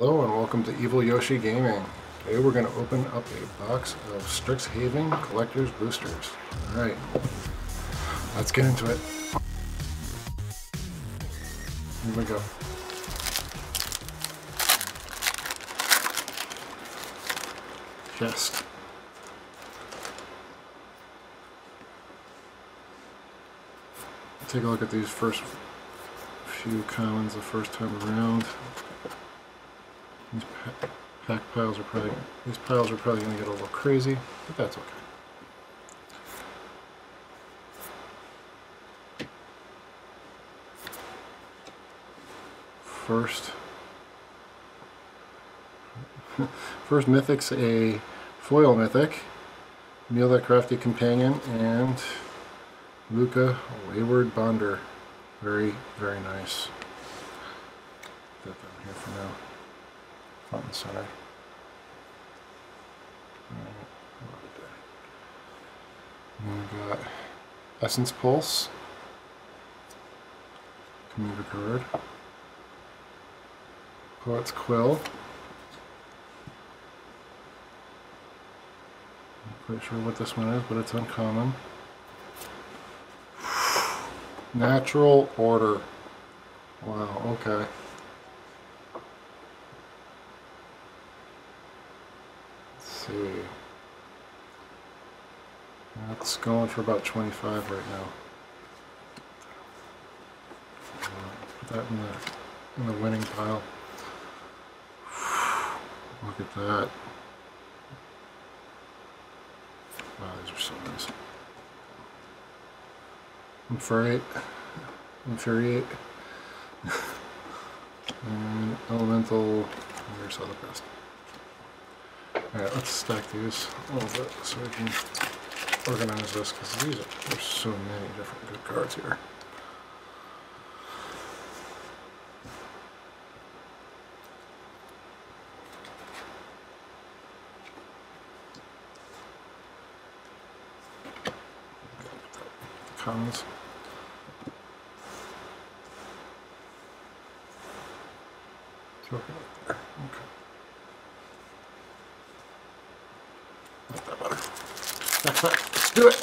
Hello and welcome to Evil Yoshi Gaming. Today we're going to open up a box of Strixhaven Collector's Boosters. Alright, let's get into it. Here we go. Chest. Take a look at these first few commons the first time around. These pack piles are probably these piles are probably going to get a little crazy, but that's okay. First, first mythic's a foil mythic, Neil that Crafty Companion, and Lukka Wayward Bonder. Very, very nice. Put that here for now front and center. we've got Essence Pulse, Commuter Card, Poet's Quill, not quite sure what this one is, but it's uncommon. Natural Order. Wow, okay. see. That's going for about 25 right now. Put that in the, in the winning pile. Look at that. Wow, these are so nice. Infuriate. Infuriate. and elemental. Here's all the best. Alright, let's stack these a little bit so we can organize this because these are there's so many different good cards here. Comes. Okay. Let's do it.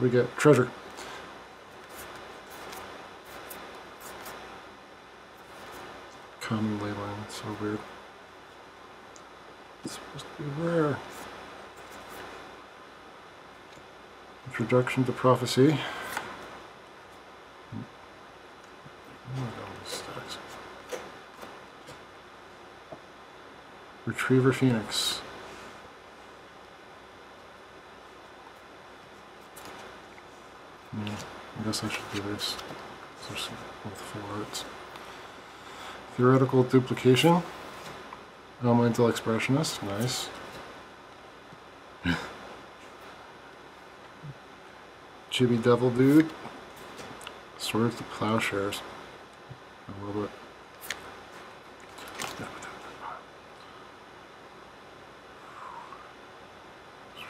We get treasure. Common ley line, so weird. It's supposed to be rare. Introduction to Prophecy. Retriever Phoenix. Yeah, I guess I should do this. There's both full arts. Theoretical Duplication. Elemental Expressionist. Nice. Chibi Devil Dude. Swords to Plowshares. I love it.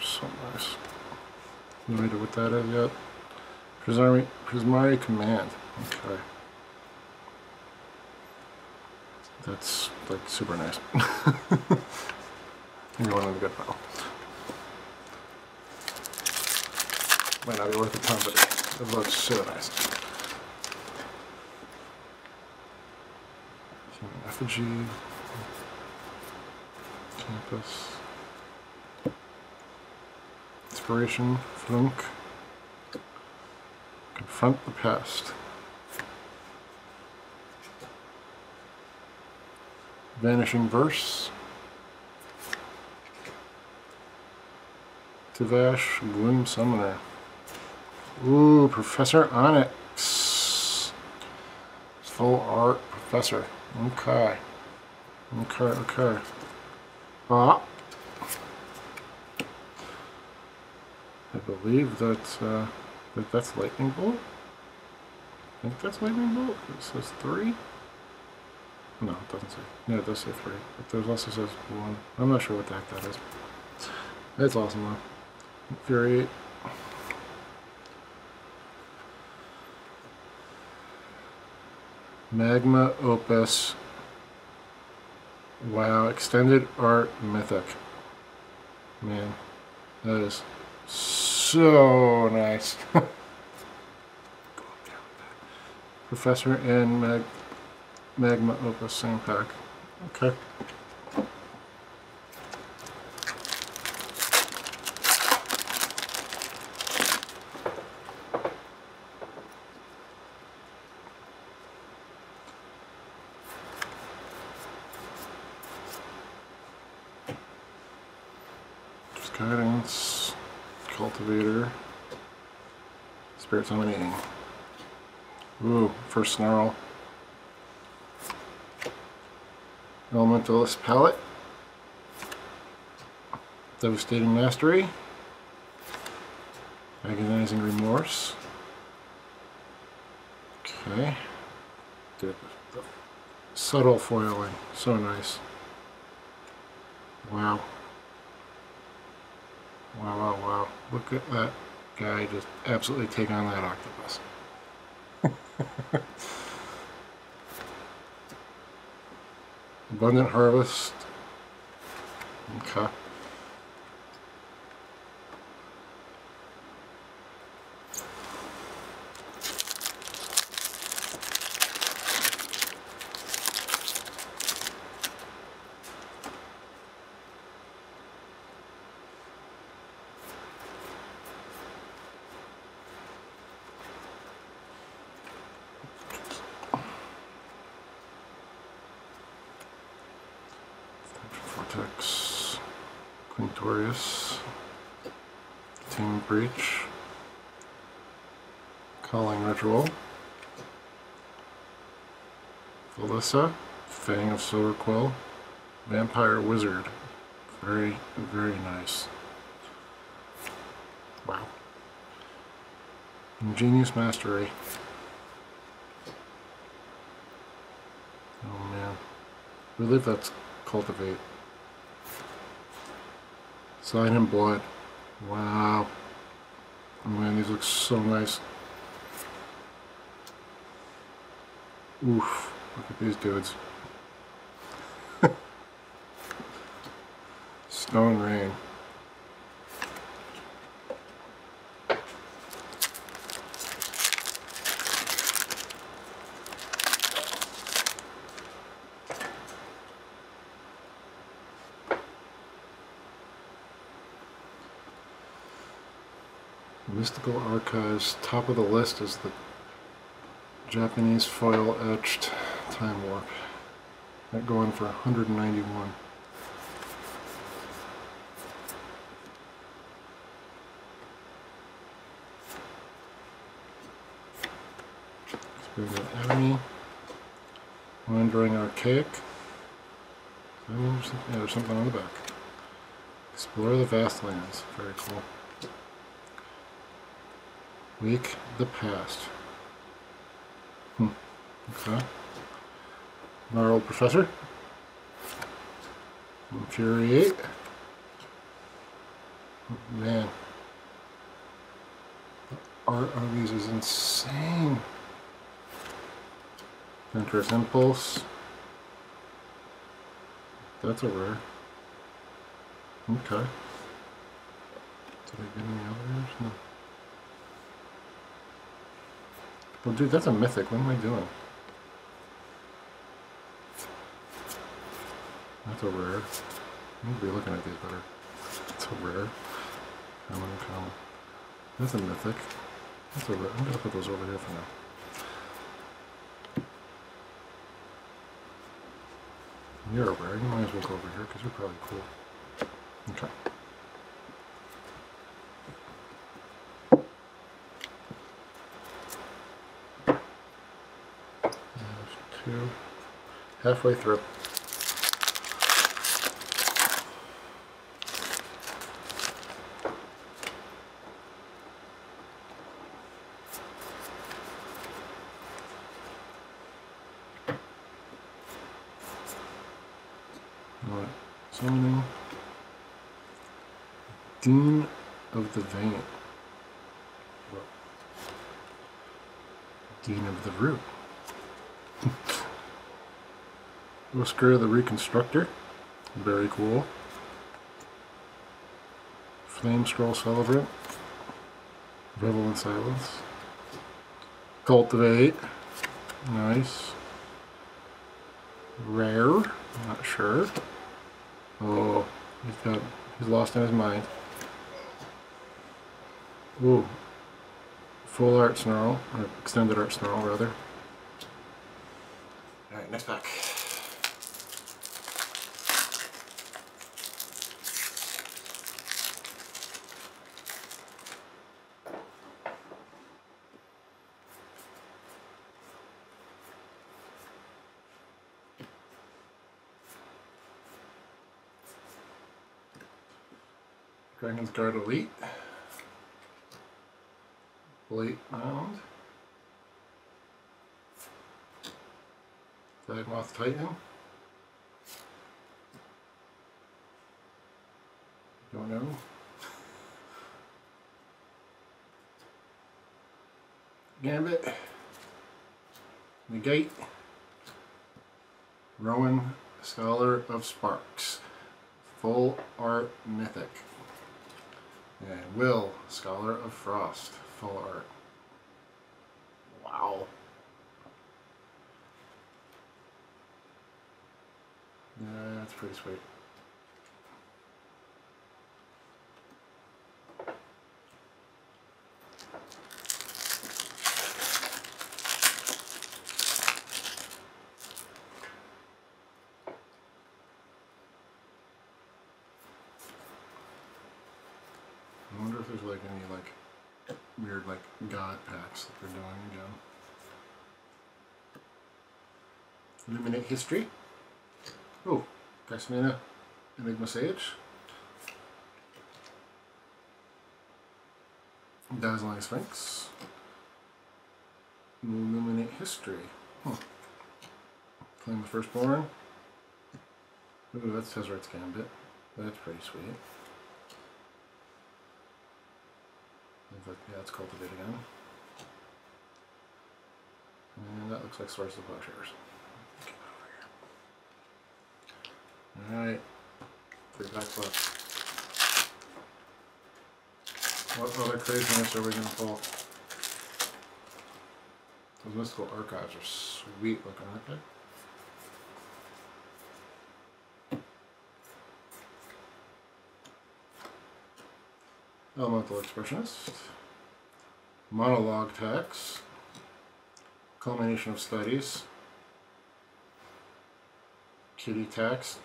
so nice. No idea what that is yet. Prismari, Prismari Command. Okay. That's like super nice. Maybe one of the good pile. Might not be worth a ton, but it looks so nice. Effigy. Campus. Inspiration, Flunk. Confront the past. Vanishing Verse. Tivash, Gloom Summoner. Ooh, Professor Onyx. Full art professor. Okay. Okay, okay. Ah. I believe that, uh, that that's lightning bolt. I think that's lightning bolt. It says three. No, it doesn't say. No, it does say three. But there's also says one. I'm not sure what the heck that is. It's awesome though. Infuriate. Magma Opus. Wow, extended art mythic. Man, that is so nice. Professor and Mag Magma Opus, same pack. Okay. Guidance, cultivator, spirit summoning. Ooh, first snarl. Elementalist palette. Devastating mastery. Agonizing remorse. Okay. Subtle foiling. So nice. Wow. Wow, wow, wow. Look at that guy just absolutely take on that octopus. Abundant harvest. Okay. Breach, Calling Ritual, Felisa, Fang of Silverquill, Vampire Wizard. Very, very nice. Wow. Ingenious Mastery. Oh man. We live that's cultivate. Sign in blood. Wow. Oh man, these look so nice. Oof. Look at these dudes. Stone Rain. Mystical Archives, top of the list is the Japanese foil etched Time Warp. That going for 191. Spirit of Enemy. Wandering Archaic. There's something on the back. Explore the vast lands. Very cool. Wake the past. Hmm. Okay. Gnarled Professor. Infuriate. Man. The art on these is insane. Venturous Impulse. That's a rare. Okay. Did I get any others? No. Well, dude, that's a mythic. What am I doing? That's a rare. I need to be looking at these better. That's a rare. Common, common. That's a mythic. That's a rare. I'm gonna put those over here for now. You're a rare. You might as well go over here because you're probably cool. Okay. There's two. Halfway through. Alright, summoning. Dean of the Vein. Dean of the Root. Whisker the Reconstructor. Very cool. Flamescroll Celebrant. Revel in Silence. Cultivate. Nice. Rare. Not sure. Oh, he's got he's lost in his mind. Ooh. Full art snarl, or extended art snarl rather. Alright, next pack. Dragonsguard Elite. Blade Mound. Flagmoth Titan. Don't know. Gambit. Negate. Rowan, Scholar of Sparks. Full Art Mythic. And Will, Scholar of Frost, full art. Wow. Yeah, that's pretty sweet. I wonder if there's like any like weird like packs that they're doing again. Illuminate history. Oh, Kasmina Enigma Sage. Dazzling Sphinx. Illuminate history. Huh. Claim the Firstborn. Ooh, that's Tezzeret's Gambit. That's pretty sweet. Yeah, it's cultivated again. And that looks like Swords to Plowshares. Alright. Three. What other craziness are we gonna pull? Those mystical archives are sweet looking, aren't they? Elemental Expressionist, Monologue Tax, Culmination of Studies, Kitty Text,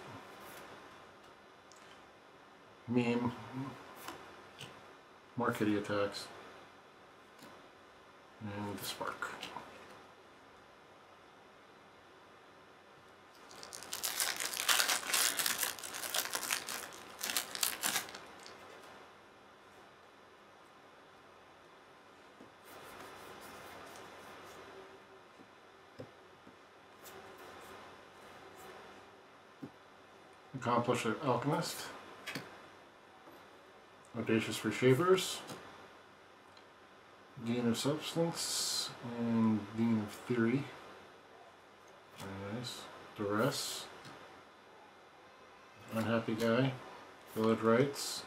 Meme, more kitty attacks, and the Spark. Accomplished Alchemist, Audacious Reshapers, Dean of Substance, and Dean of Theory. Very nice. Duress, Unhappy Guy, Village Rites,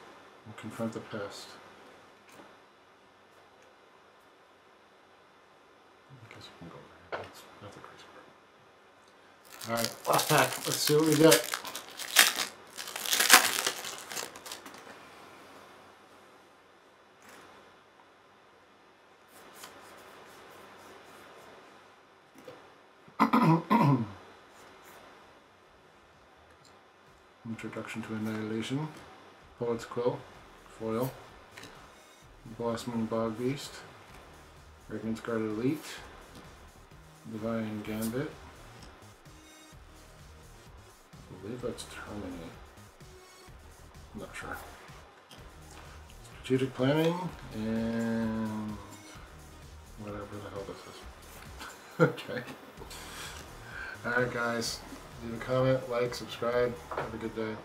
and Confront the Pest. I guess we can go over here. That's, that's a crazy part. Alright, last pack. Let's see what we got. To Annihilation, Poet's Quill, Foil, Blossoming Bog Beast, Dragonsguard Elite, Divine Gambit, I believe that's Terminate, I'm not sure. Strategic Planning, and whatever the hell this is. okay. Alright guys, leave a comment, like, subscribe, have a good day.